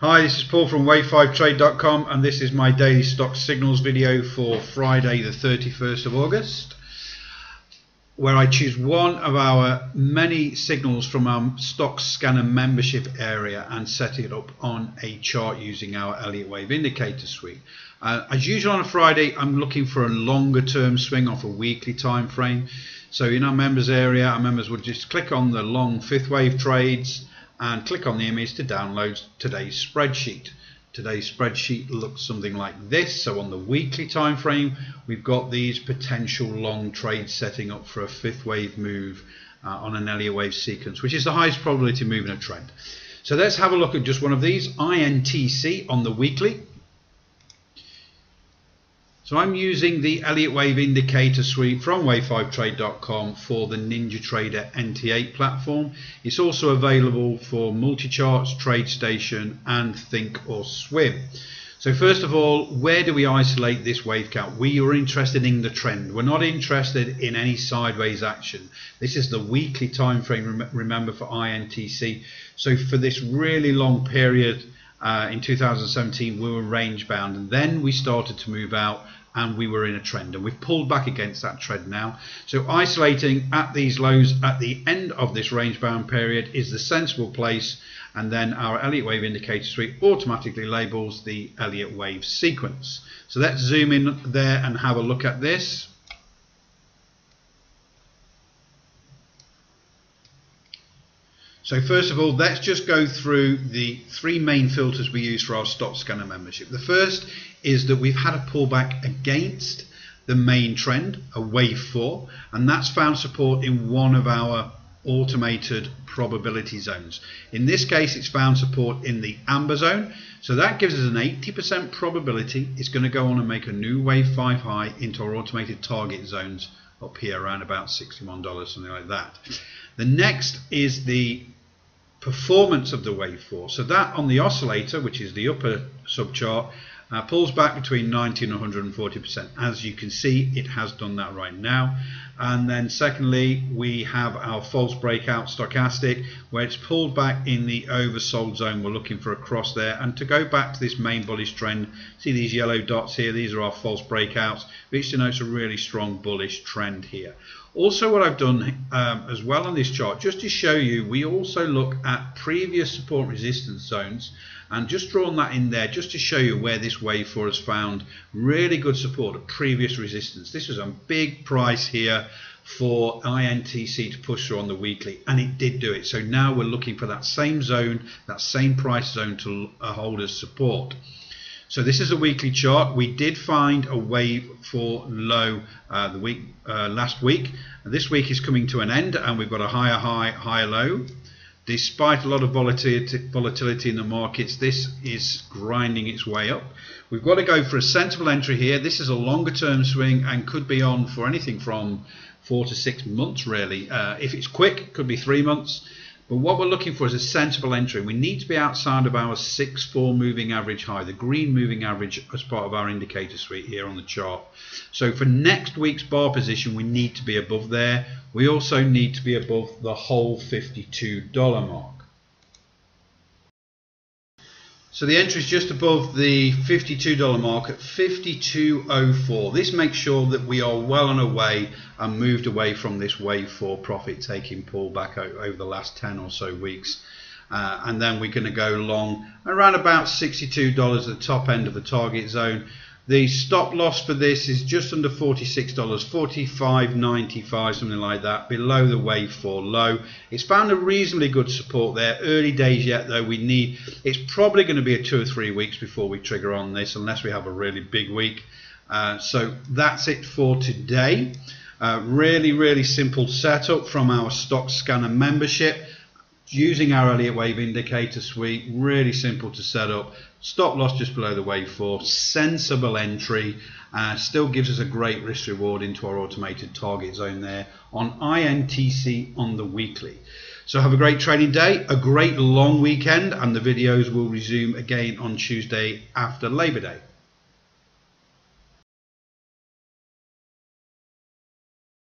Hi, this is Paul from Wave5Trade.com and this is my daily stock signals video for Friday the 31st of August where I choose one of our many signals from our stock scanner membership area and set it up on a chart using our Elliott Wave indicator suite. Uh, as usual on a Friday I'm looking for a longer term swing off a weekly time frame so in our members area our members would just click on the long fifth wave trades and click on the image to download today's spreadsheet. Today's spreadsheet looks something like this. So on the weekly time frame, we've got these potential long trades setting up for a fifth wave move uh, on an Elliott wave sequence, which is the highest probability move in a trend. So let's have a look at just one of these, INTC on the weekly. So I'm using the Elliott Wave Indicator Suite from wave5trade.com for the NinjaTrader NT8 platform. It's also available for Multicharts, TradeStation and Thinkorswim. So first of all, where do we isolate this wave count? We are interested in the trend. We're not interested in any sideways action. This is the weekly time frame, remember, for INTC. So for this really long period, uh, in 2017 we were range bound and then we started to move out and we were in a trend. And we've pulled back against that trend now. So isolating at these lows at the end of this range bound period is the sensible place. And then our Elliott wave indicator suite automatically labels the Elliott wave sequence. So let's zoom in there and have a look at this So first of all, let's just go through the three main filters we use for our stock scanner membership. The first is that we've had a pullback against the main trend, a wave four, and that's found support in one of our automated probability zones. In this case, it's found support in the amber zone. So that gives us an 80% probability it's going to go on and make a new wave 5 high into our automated target zones up here around about $61, something like that. The next is the performance of the waveform. So that on the oscillator, which is the upper subchart, uh, pulls back between 90 and 140%. As you can see, it has done that right now. And then secondly, we have our false breakout stochastic, where it's pulled back in the oversold zone. We're looking for a cross there. And to go back to this main bullish trend, see these yellow dots here, these are our false breakouts, which denotes a really strong bullish trend here. Also what I've done um, as well on this chart, just to show you, we also look at previous support resistance zones and just drawn that in there just to show you where this wave four has found really good support at previous resistance. This was a big price here for INTC to push through on the weekly and it did do it. So now we're looking for that same zone, that same price zone to hold as support. So this is a weekly chart. We did find a wave four low uh, the week uh, last week. This week is coming to an end, and we've got a higher high, higher low. Despite a lot of volatility, volatility in the markets, this is grinding its way up. We've got to go for a sensible entry here. This is a longer term swing and could be on for anything from four to six months, really. Uh, if it's quick, it could be three months. But what we're looking for is a sensible entry. We need to be outside of our 6-4 moving average high, the green moving average as part of our indicator suite here on the chart. So for next week's bar position, we need to be above there. We also need to be above the whole $52 mark. So the entry is just above the $52 mark at 52.04. This makes sure that we are well on our way and moved away from this wave four profit taking pullback over the last 10 or so weeks. Uh, and then we're going to go long around about $62 at the top end of the target zone the stop loss for this is just under $46, $45.95, something like that, below the wave four low. It's found a reasonably good support there. Early days yet, though, we need, it's probably going to be a two or three weeks before we trigger on this, unless we have a really big week. Uh, so that's it for today. Uh, really, really simple setup from our stock scanner membership using our Elliott Wave Indicator Suite, really simple to set up. Stop loss just below the wave four, sensible entry, uh, still gives us a great risk reward into our automated target zone there on INTC on the weekly. So have a great trading day, a great long weekend, and the videos will resume again on Tuesday after Labor Day.